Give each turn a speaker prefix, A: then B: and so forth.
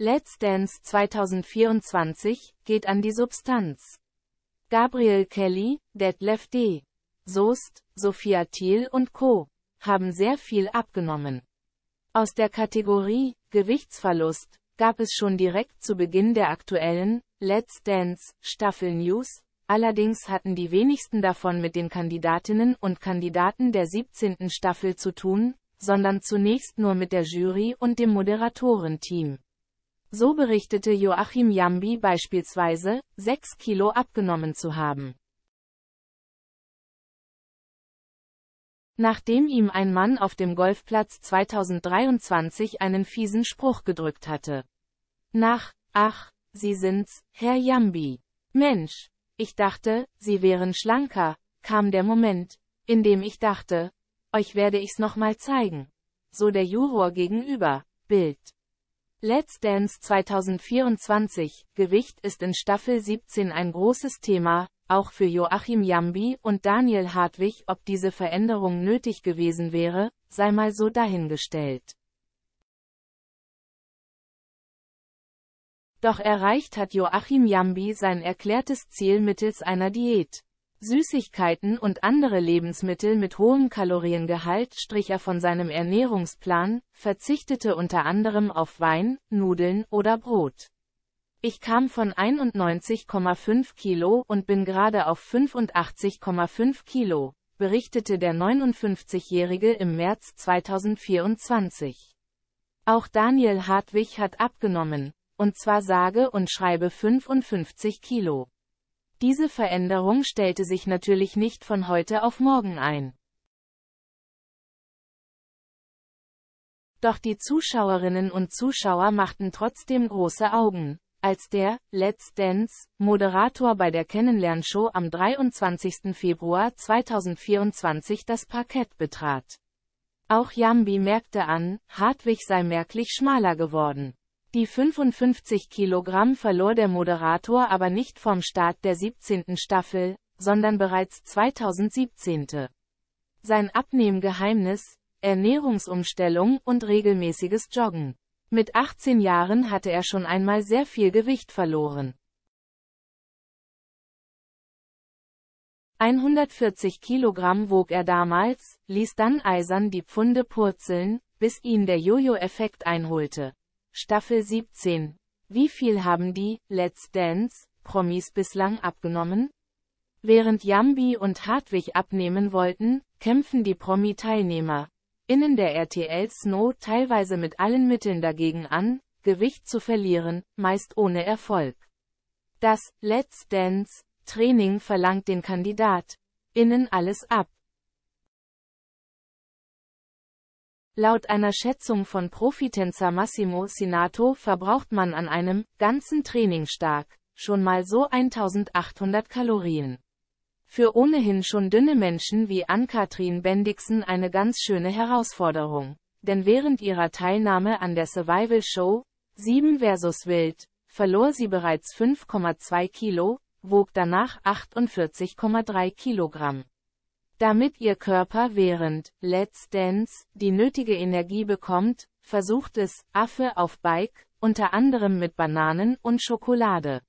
A: Let's Dance 2024 geht an die Substanz. Gabriel Kelly, Detlef D. Soest, Sophia Thiel und Co. haben sehr viel abgenommen. Aus der Kategorie Gewichtsverlust gab es schon direkt zu Beginn der aktuellen Let's Dance Staffel News, allerdings hatten die wenigsten davon mit den Kandidatinnen und Kandidaten der 17. Staffel zu tun, sondern zunächst nur mit der Jury und dem Moderatorenteam. So berichtete Joachim Jambi beispielsweise, 6 Kilo abgenommen zu haben. Nachdem ihm ein Mann auf dem Golfplatz 2023 einen fiesen Spruch gedrückt hatte. Nach, ach, Sie sind's, Herr Jambi. Mensch, ich dachte, Sie wären schlanker, kam der Moment, in dem ich dachte, euch werde ich's nochmal zeigen. So der Juror gegenüber, Bild. Let's Dance 2024, Gewicht ist in Staffel 17 ein großes Thema, auch für Joachim Jambi und Daniel Hartwig, ob diese Veränderung nötig gewesen wäre, sei mal so dahingestellt. Doch erreicht hat Joachim Jambi sein erklärtes Ziel mittels einer Diät. Süßigkeiten und andere Lebensmittel mit hohem Kaloriengehalt strich er von seinem Ernährungsplan, verzichtete unter anderem auf Wein, Nudeln oder Brot. Ich kam von 91,5 Kilo und bin gerade auf 85,5 Kilo, berichtete der 59-Jährige im März 2024. Auch Daniel Hartwig hat abgenommen, und zwar sage und schreibe 55 Kilo. Diese Veränderung stellte sich natürlich nicht von heute auf morgen ein. Doch die Zuschauerinnen und Zuschauer machten trotzdem große Augen, als der Let's Dance Moderator bei der Kennenlernshow am 23. Februar 2024 das Parkett betrat. Auch Jambi merkte an, Hartwig sei merklich schmaler geworden. Die 55 Kilogramm verlor der Moderator aber nicht vom Start der 17. Staffel, sondern bereits 2017. Sein Abnehmgeheimnis, Ernährungsumstellung und regelmäßiges Joggen. Mit 18 Jahren hatte er schon einmal sehr viel Gewicht verloren. 140 Kilogramm wog er damals, ließ dann eisern die Pfunde purzeln, bis ihn der Jojo-Effekt einholte. Staffel 17. Wie viel haben die Let's Dance Promis bislang abgenommen? Während Jambi und Hartwig abnehmen wollten, kämpfen die Promi-Teilnehmer innen der RTL Snow teilweise mit allen Mitteln dagegen an, Gewicht zu verlieren, meist ohne Erfolg. Das Let's Dance Training verlangt den Kandidat innen alles ab. Laut einer Schätzung von Profitänzer Massimo Sinato verbraucht man an einem ganzen Trainingstag schon mal so 1800 Kalorien. Für ohnehin schon dünne Menschen wie Ann-Kathrin Bendixen eine ganz schöne Herausforderung. Denn während ihrer Teilnahme an der Survival Show 7 vs Wild verlor sie bereits 5,2 Kilo, wog danach 48,3 Kilogramm. Damit ihr Körper während Let's Dance die nötige Energie bekommt, versucht es Affe auf Bike, unter anderem mit Bananen und Schokolade.